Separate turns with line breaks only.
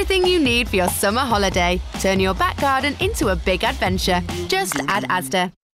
Everything you need for your summer holiday. Turn your back garden into a big adventure. Just add Asda.